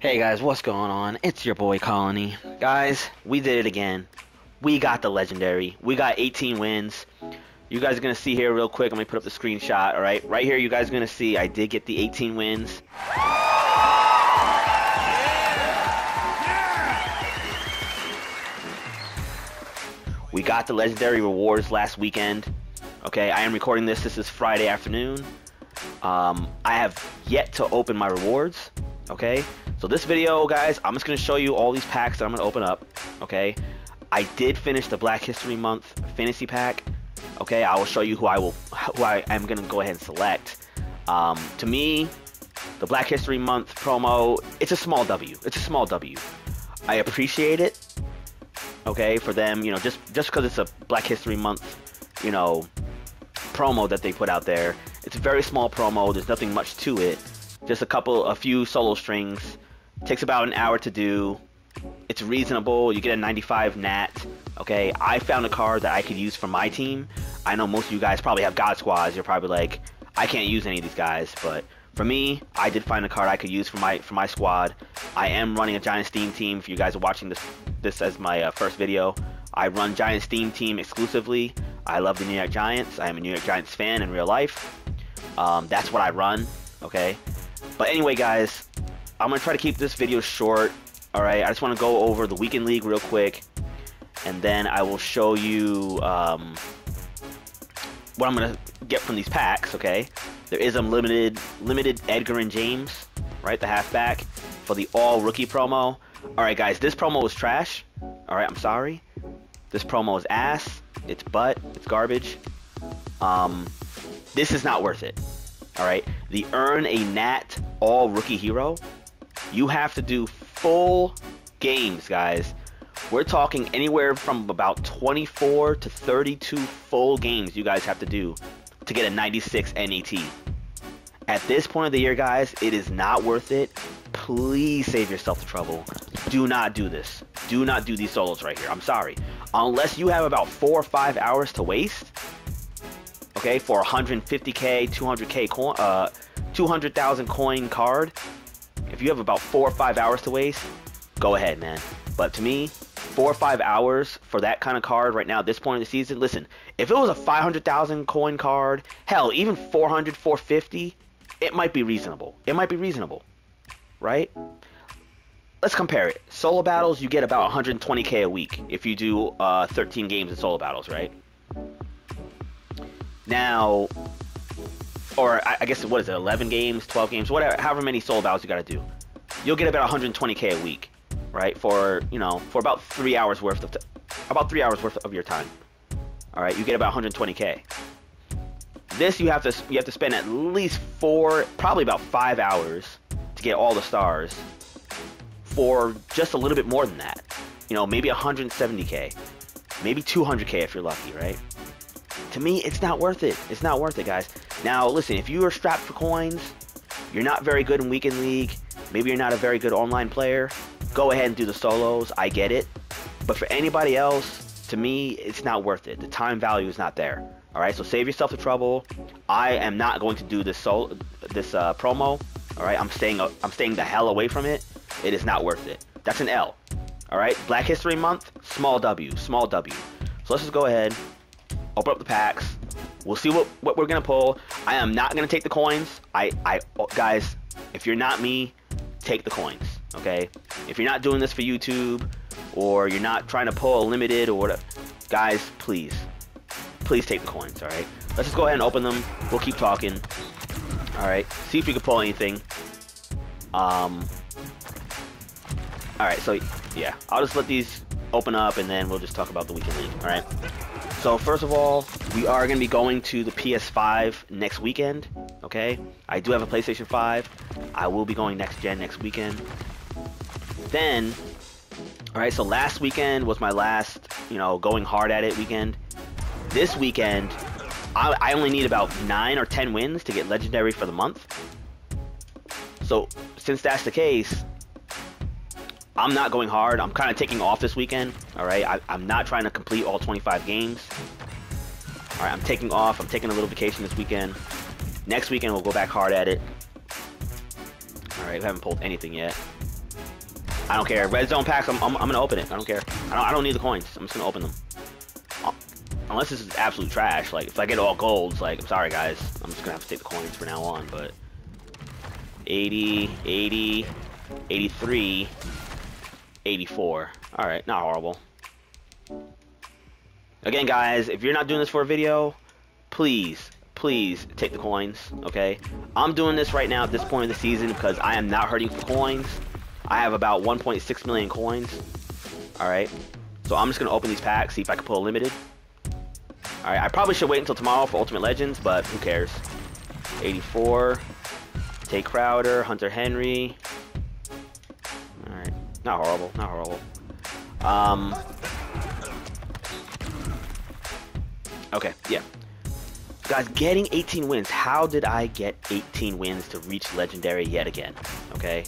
Hey guys, what's going on? It's your boy Colony. Guys, we did it again. We got the legendary. We got 18 wins. You guys are going to see here real quick. Let me put up the screenshot, alright? Right here, you guys are going to see I did get the 18 wins. We got the legendary rewards last weekend. Okay, I am recording this. This is Friday afternoon. Um, I have yet to open my rewards. Okay, so this video, guys, I'm just gonna show you all these packs that I'm gonna open up. Okay, I did finish the Black History Month fantasy pack. Okay, I will show you who I will, who I am gonna go ahead and select. Um, to me, the Black History Month promo, it's a small W. It's a small W. I appreciate it. Okay, for them, you know, just just because it's a Black History Month, you know, promo that they put out there. It's a very small promo. There's nothing much to it. Just a couple, a few solo strings. Takes about an hour to do. It's reasonable. You get a 95 nat. Okay, I found a card that I could use for my team. I know most of you guys probably have God Squads. You're probably like, I can't use any of these guys, but for me, I did find a card I could use for my for my squad. I am running a Giants theme team. If you guys are watching this this as my uh, first video, I run Giants theme team exclusively. I love the New York Giants. I am a New York Giants fan in real life. Um, that's what I run. Okay. But anyway, guys, I'm gonna try to keep this video short. All right. I just want to go over the weekend league real quick, and then I will show you um, what I'm gonna get from these packs. Okay. There is a limited limited Edgerrin James, right? The halfback for the all rookie promo. All right, guys. This promo was trash. All right. I'm sorry. This promo is ass. It's butt. It's garbage. Um, this is not worth it. All right. The earn a nat all rookie hero. You have to do full games, guys. We're talking anywhere from about 24 to 32 full games you guys have to do to get a 96 NAT. At this point of the year, guys, it is not worth it. Please save yourself the trouble. Do not do this. Do not do these solos right here. I'm sorry. Unless you have about four or five hours to waste, okay, for 150k, 200k coin, uh, 200,000 coin card. If you have about four or five hours to waste, go ahead, man. But to me, four or five hours for that kind of card right now at this point in the season, listen, if it was a 500,000 coin card, hell, even 400, 450, it might be reasonable. It might be reasonable, right? Let's compare it. Solo battles, you get about 120k a week if you do uh, 13 games in solo battles, right? Now, or I, I guess what is it, 11 games, 12 games, whatever, however many solo battles you got to do, you'll get about 120k a week, right? For you know, for about three hours worth of, about three hours worth of your time. All right, you get about 120k. This you have to you have to spend at least four, probably about five hours to get all the stars. For just a little bit more than that, you know, maybe 170k, maybe 200k if you're lucky, right? To me, it's not worth it. It's not worth it, guys. Now, listen, if you are strapped for coins, you're not very good in weekend league, maybe you're not a very good online player, go ahead and do the solos. I get it. But for anybody else, to me, it's not worth it. The time value is not there. All right, so save yourself the trouble. I am not going to do this sol this uh, promo. All right, I'm staying I'm staying the hell away from it. It is not worth it. That's an L. All right, Black History Month, small W, small W. So let's just go ahead, open up the packs. We'll see what, what we're gonna pull. I am not gonna take the coins. I, I, guys, if you're not me, take the coins. Okay. If you're not doing this for YouTube, or you're not trying to pull a limited or whatever, guys, please, please take the coins. All right. Let's just go ahead and open them. We'll keep talking. All right. See if we can pull anything. Um. All right. So yeah, I'll just let these open up, and then we'll just talk about the weekend league. All right. So first of all, we are going to be going to the PS5 next weekend, okay? I do have a PlayStation 5. I will be going next gen next weekend. Then, all right, so last weekend was my last, you know, going hard at it weekend. This weekend, I, I only need about 9 or 10 wins to get legendary for the month. So, since that's the case, I'm not going hard. I'm kind of taking off this weekend. All right, I, am not trying to complete all 25 games. All right, I'm taking off. I'm taking a little vacation this weekend. Next weekend we'll go back hard at it. All right, we haven't pulled anything yet. I don't care. Red zone packs, I'm, I'm, I'm gonna open it. I don't care. I don't, I don't need the coins. I'm just gonna open them. Uh, unless this is absolute trash. Like, if I get all golds, like, I'm sorry, guys. I'm just gonna have to take the coins from now on, but... 80, 80, 83, 84. Alright, not horrible. Again, guys, if you're not doing this for a video, please, please take the coins, okay? I'm doing this right now at this point in the season because I am not hurting for coins. I have about 1.6 million coins. Alright. So I'm just going to open these packs, see if I can pull a limited. Alright, I probably should wait until tomorrow for Ultimate Legends, but who cares. 84. Tae Crowder, Hunter Henry. Not horrible, not horrible. Um, okay, yeah. Guys, getting 18 wins. How did I get 18 wins to reach Legendary yet again? Okay.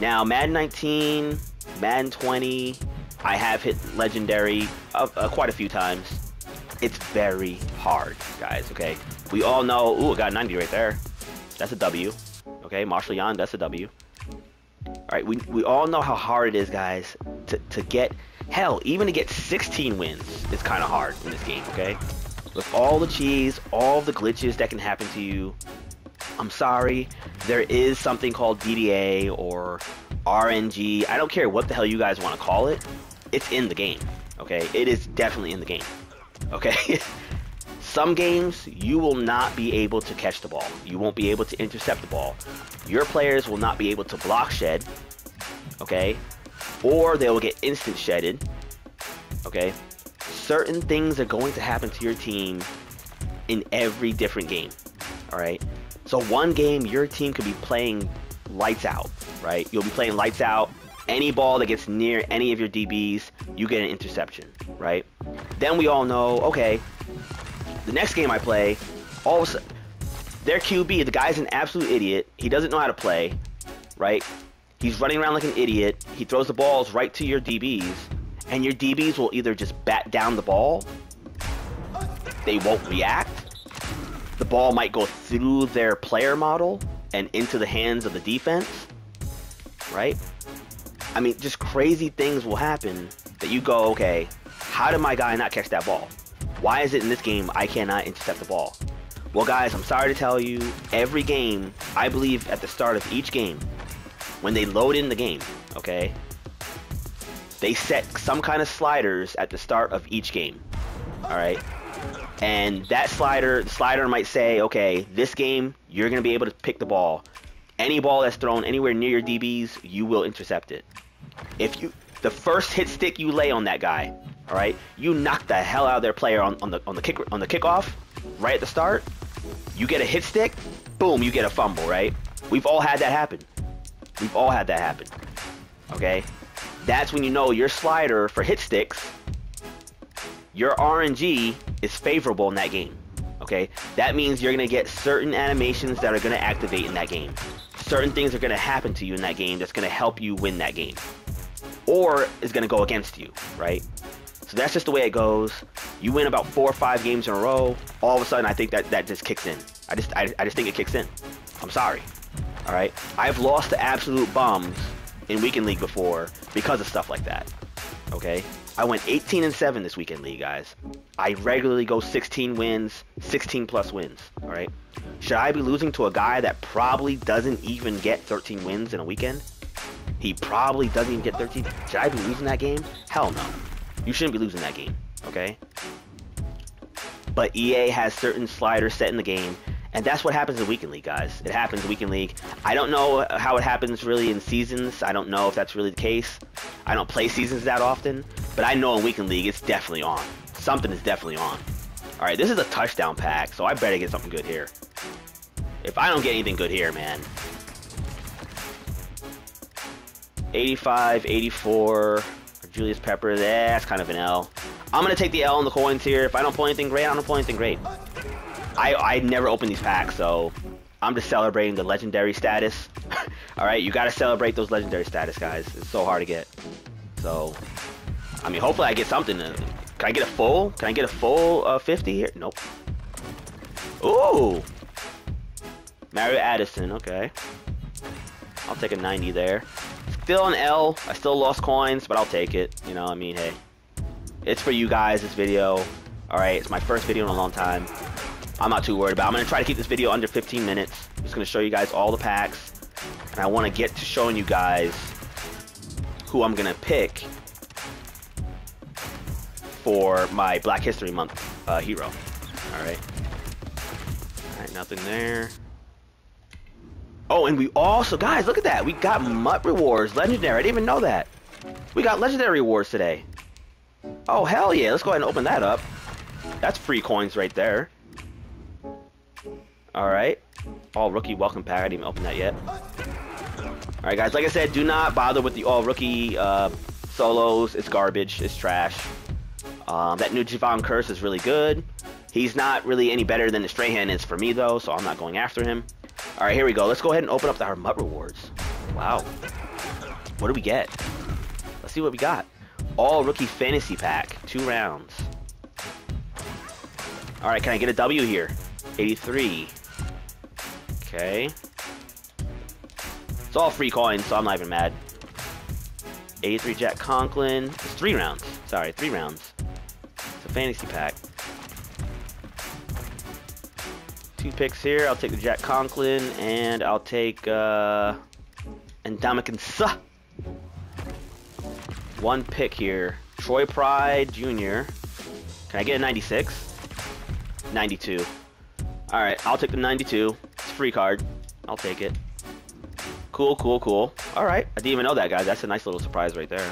Now, Madden 19, Madden 20, I have hit Legendary uh, uh, quite a few times. It's very hard, guys, okay? We all know... Ooh, I got 90 right there. That's a W. Okay, Marshall Yan, that's a W. Alright, we, we all know how hard it is, guys, to, to get... Hell, even to get 16 wins is kind of hard in this game, okay? With all the cheese, all the glitches that can happen to you, I'm sorry, there is something called DDA or RNG. I don't care what the hell you guys want to call it. It's in the game, okay? It is definitely in the game, okay? Some games, you will not be able to catch the ball. You won't be able to intercept the ball. Your players will not be able to block shed, okay? Or they will get instant shedded, okay? Certain things are going to happen to your team in every different game, all right? So one game, your team could be playing lights out, right? You'll be playing lights out. Any ball that gets near any of your DBs, you get an interception, right? Then we all know, okay, the next game I play, all of a sudden, their QB, the guy's an absolute idiot. He doesn't know how to play, right? He's running around like an idiot. He throws the balls right to your DBs, and your DBs will either just bat down the ball, they won't react, the ball might go through their player model and into the hands of the defense, right? I mean, just crazy things will happen that you go, okay, how did my guy not catch that ball? Why is it in this game I cannot intercept the ball? Well, guys, I'm sorry to tell you, every game, I believe at the start of each game, when they load in the game, okay, they set some kind of sliders at the start of each game, all right? And that slider, the slider might say, okay, this game, you're going to be able to pick the ball. Any ball that's thrown anywhere near your DBs, you will intercept it. If you, the first hit stick you lay on that guy, all right, you knock the hell out of their player on, on the on the kick on the kickoff, right at the start. You get a hit stick, boom, you get a fumble, right? We've all had that happen. We've all had that happen. Okay, that's when you know your slider for hit sticks, your RNG is favorable in that game. Okay, that means you're gonna get certain animations that are gonna activate in that game. Certain things are gonna happen to you in that game that's gonna help you win that game, or is gonna go against you, right? So that's just the way it goes. You win about four or five games in a row. All of a sudden, I think that that just kicks in. I just I, I just think it kicks in. I'm sorry. All right. I've lost to absolute bums in weekend league before because of stuff like that. Okay. I went 18 and 7 this weekend league, guys. I regularly go 16 wins, 16 plus wins. All right. Should I be losing to a guy that probably doesn't even get 13 wins in a weekend? He probably doesn't even get 13. Should I be losing that game? Hell no. You shouldn't be losing that game, okay? But EA has certain sliders set in the game, and that's what happens in Weekend League, guys. It happens in Weekend League. I don't know how it happens really in seasons. I don't know if that's really the case. I don't play seasons that often, but I know in Weekend League it's definitely on. Something is definitely on. All right, this is a touchdown pack, so I better get something good here. If I don't get anything good here, man. 85, 84, Julius Peppers, that's kind of an L. I'm going to take the L on the coins here. If I don't pull anything great, I don't pull anything great. I, I never open these packs, so I'm just celebrating the legendary status. Alright, you gotta celebrate those legendary status, guys. It's so hard to get. So, I mean, hopefully I get something. Can I get a full? Can I get a full uh, 50 here? Nope. Ooh! Mario Addison, okay. I'll take a 90 there. Still an L. I still lost coins, but I'll take it. You know, I mean, hey. It's for you guys, this video. Alright, it's my first video in a long time. I'm not too worried about. I'm going to try to keep this video under 15 minutes. I'm just going to show you guys all the packs. And I want to get to showing you guys who I'm going to pick for my Black History Month uh, hero. Alright. Alright, nothing there. Oh, and we also, guys, look at that. We got MUT rewards, legendary. I didn't even know that. We got legendary rewards today. Oh, hell yeah. Let's go ahead and open that up. That's free coins right there. Alright. All rookie welcome pack. I didn't even open that yet. Alright, guys. Like I said, do not bother with the all rookie uh, solos. It's garbage. It's trash. Um, that new Jevon Kearse is really good. He's not really any better than the Strahan is for me, though, so I'm not going after him. All right, here we go. Let's go ahead and open up our MUT rewards. Wow. What do we get? Let's see what we got. All rookie fantasy pack, two rounds. All right, can I get a W here? 83. Okay. It's all free coins, so I'm not even mad. 83 Jack Conklin. It's three rounds. Sorry, three rounds. It's a fantasy pack. two picks here. I'll take the Jack Conklin, and I'll take uh, Ndamukong Suh. One pick here. Troy Pride Jr. Can I get a 96? 92. Alright, I'll take the 92. Free card. I'll take it. Cool, cool, cool. Alright, I didn't even know that, guys. That's a nice little surprise right there.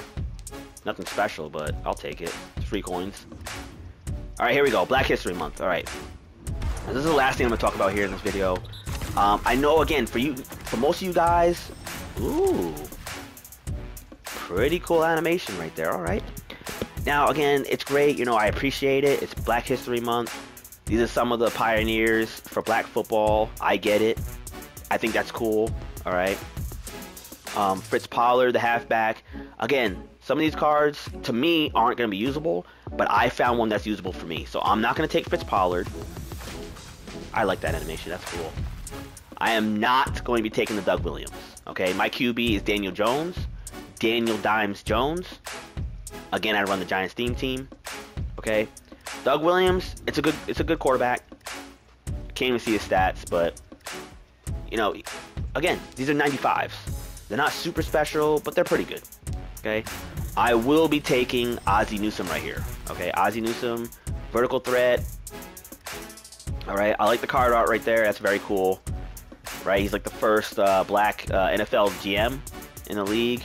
Nothing special, but I'll take it. It's free coins. Alright, here we go. Black History Month. Alright. This is the last thing I'm gonna talk about here in this video. Um, I know again for you, for most of you guys, ooh, pretty cool animation right there. All right. Now again, it's great. You know, I appreciate it. It's Black History Month. These are some of the pioneers for Black football. I get it. I think that's cool. All right. Um, Fritz Pollard, the halfback. Again, some of these cards to me aren't going to be usable, but I found one that's usable for me. So I'm not going to take Fritz Pollard. I like that animation. That's cool. I am not going to be taking the Doug Williams. Okay, my QB is Daniel Jones. Daniel Dimes Jones. Again, I run the Giants theme team. Okay, Doug Williams. It's a good. It's a good quarterback. Can't even see his stats, but you know, again, these are 95s. They're not super special, but they're pretty good. Okay, I will be taking Ozzie Newsome right here. Okay, Ozzie Newsome, vertical threat, all right, I like the card art right there. That's very cool. Right, he's like the first uh, black uh, NFL GM in the league.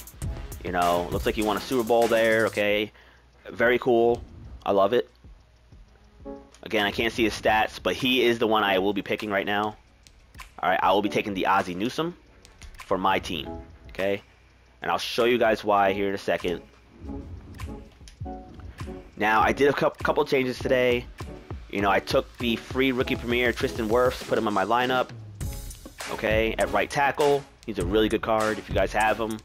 You know, looks like he won a Super Bowl there. Okay, very cool. I love it. Again, I can't see his stats, but he is the one I will be picking right now. All right, I will be taking the Ozzie Newsome for my team. Okay, and I'll show you guys why here in a second. Now, I did a couple changes today. You know, I took the free rookie premier Tristan Wirfs, put him on my lineup. Okay, at right tackle, he's a really good card if you guys have him.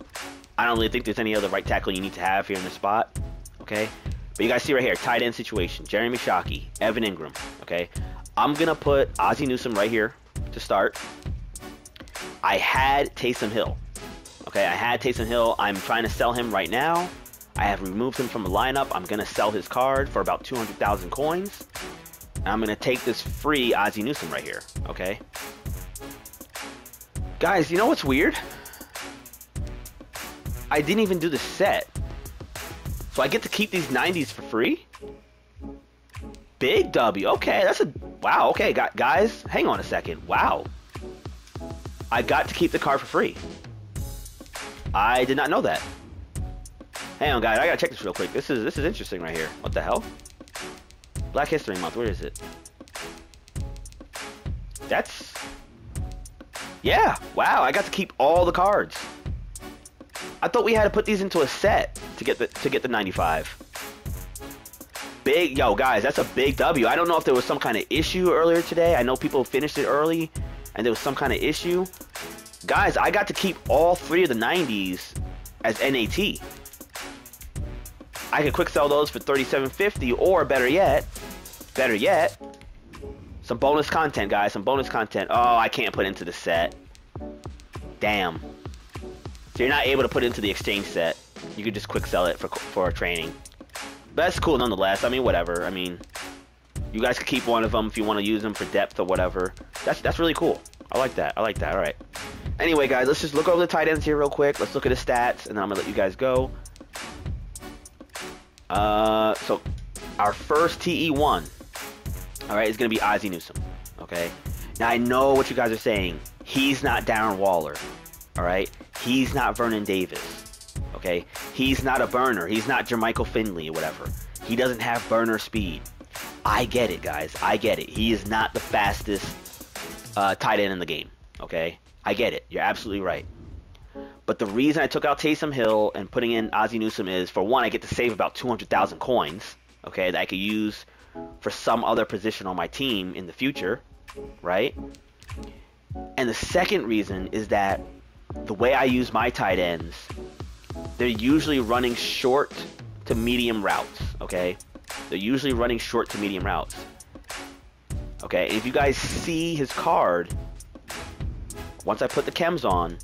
I don't really think there's any other right tackle you need to have here in the spot. Okay, but you guys see right here, tight end situation: Jeremy Shockey, Evan Engram, Okay, I'm gonna put Ozzie Newsome right here to start. I had Taysom Hill. Okay, I had Taysom Hill. I'm trying to sell him right now. I have removed him from the lineup. I'm gonna sell his card for about 200,000 coins. I'm going to take this free Ozzie Newsome right here, okay? Guys, you know what's weird? I didn't even do the set. So I get to keep these 90s for free? Big W. Okay, that's a... Wow, okay, guys, hang on a second. Wow. I got to keep the card for free. I did not know that. Hang on, guys. I gotta check this real quick. This is this is interesting right here. What the hell? Black History Month, where is it? That's... Yeah, wow, I got to keep all the cards. I thought we had to put these into a set to get the to get the 95. Big, yo, guys, that's a big W. I don't know if there was some kind of issue earlier today. I know people finished it early, and there was some kind of issue. Guys, I got to keep all three of the 90s as NAT. I could quick sell those for 37.50, or better yet, better yet, some bonus content, guys. Some bonus content. Oh, I can't put into the set. Damn. So you're not able to put into the exchange set. You could just quick sell it for for training. But that's cool nonetheless. I mean, whatever. I mean, you guys could keep one of them if you want to use them for depth or whatever. That's that's really cool. I like that. I like that. All right. Anyway, guys, let's just look over the tight ends here real quick. Let's look at the stats, and then I'm gonna let you guys go. Uh, so our first TE1, all right, is gonna be Ozzie Newsome. Okay. Now I know what you guys are saying. He's not Darren Waller. All right. He's not Vernon Davis. Okay. He's not a burner. He's not Jermichael Finley or whatever. He doesn't have burner speed. I get it, guys. I get it. He is not the fastest uh, tight end in the game. Okay. I get it. You're absolutely right. But the reason I took out Taysom Hill and putting in Ozzie Newsome is, for one, I get to save about 200,000 coins, okay, that I could use for some other position on my team in the future, right? And the second reason is that the way I use my tight ends, they're usually running short to medium routes, okay? They're usually running short to medium routes. Okay, if you guys see his card, once I put the chems on,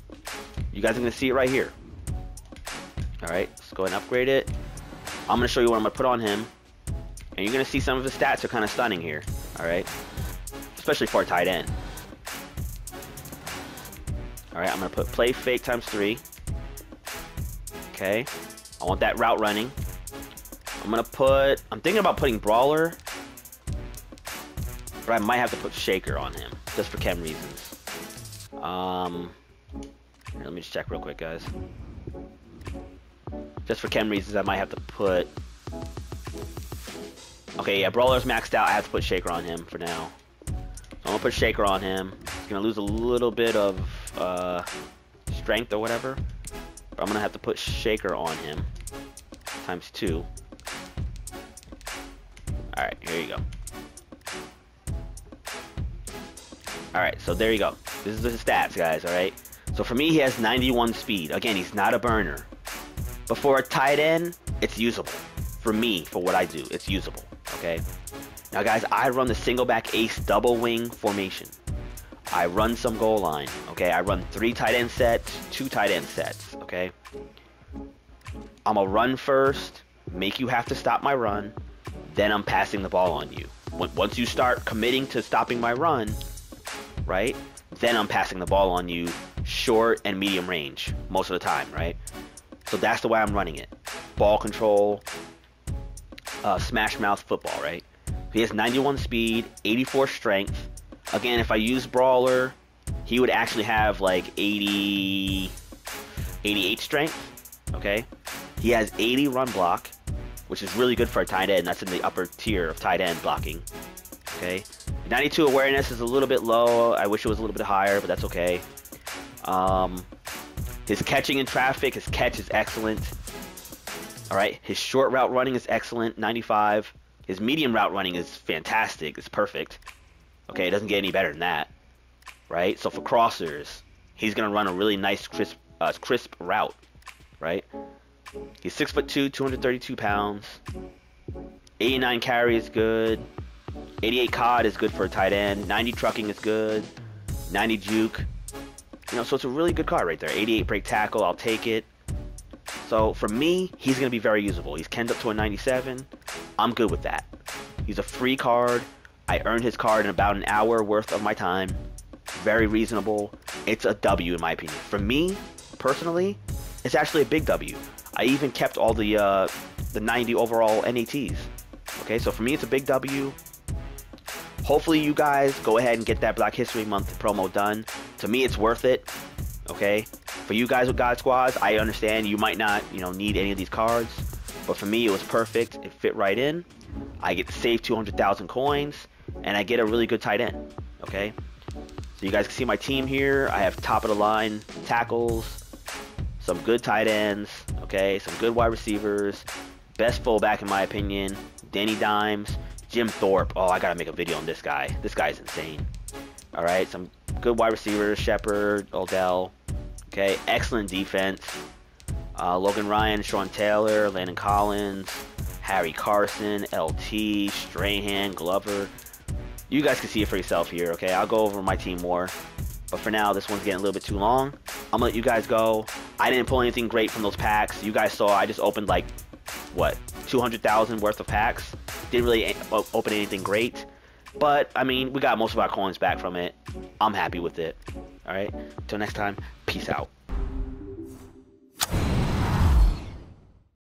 you guys are going to see it right here. Alright, let's go and upgrade it. I'm going to show you what I'm going to put on him. And you're going to see some of his stats are kind of stunning here. Alright, especially for a tight end. Alright, I'm going to put play fake times 3. Okay, I want that route running. I'm to put, I'm thinking about putting Brawler. But I might have to put Shaker on him, just for chem reasons. Um, here, let me just check real quick, guys. Just for chem reasons, I might have to put... Okay, yeah, Brawler's maxed out. I have to put Shaker on him for now. So I'm to put Shaker on him. He's to lose a little bit of uh, strength or whatever. I'm to have to put Shaker on him. Times two. Alright, here you go. Alright, so there you go. This is the stats, guys, alright? So for me, he has 91 speed. Again, he's not a burner. But for a tight end, it's usable. For me, for what I do, it's usable, okay? Now, guys, I run the single back ace double wing formation. I run some goal line, okay? I run three tight end sets, two tight end sets, okay? I'm a run first, make you have to stop my run, then I'm passing the ball on you. Once you start committing to stopping my run, right? Then I'm passing the ball on you short and medium range most of the time, right? So that's the way I'm running it. Ball control, uh, smash mouth football, right? He has 91 speed, 84 strength. Again, if I use Brawler, he would actually have like 80, 88 strength, okay? He has 80 run block, which is really good for a tight end. That's in the upper tier of tight end blocking, okay? 92 awareness is a little bit low. I wish it was a little bit higher, but that's okay. Um, his catching in traffic, his catch is excellent. All right, his short route running is excellent, 95. His medium route running is fantastic. It's perfect. Okay, it doesn't get any better than that, right? So for crossers, he's gonna run a really nice crisp, uh, crisp route, right? He's six foot two, 232 pounds. 89 carry is good. 88 COD is good for a tight end. 90 trucking is good. 90 juke. You know, so it's a really good card right there. 88 break tackle, I'll take it. So for me, he's going to be very usable. He's chemmed up to a 97. I'm good with that. He's a free card. I earned his card in about an hour worth of my time. Very reasonable. It's a W in my opinion. For me, personally, it's actually a big W. I even kept all the uh, the 90 overall NATs. Okay, so for me, it's a big W. Hopefully you guys go ahead and get that Black History Month promo done. To me, it's worth it. Okay? For you guys with God Squads, I understand you might not, you know, need any of these cards. But for me, it was perfect. It fit right in. I get to save 200,000 coins. And I get a really good tight end. Okay? So you guys can see my team here. I have top of the line tackles. Some good tight ends. Okay? Some good wide receivers. Best fullback in my opinion. Danny Dimes. Jim Thorpe. Oh, I gotta make a video on this guy. This guy's insane. All right, some good wide receivers: Shepard, Odell. Okay, excellent defense. Uh, Logan Ryan, Sean Taylor, Landon Collins, Harry Carson, LT, Strahan, Glover. You guys can see it for yourself here. Okay, I'll go over my team more. But for now, this one's getting a little bit too long. I'm gonna let you guys go. I didn't pull anything great from those packs. You guys saw I just opened like, what, 200,000 worth of packs. Didn't really open anything great. But, I mean, we got most of our coins back from it. I'm happy with it. Alright? Till next time, peace out.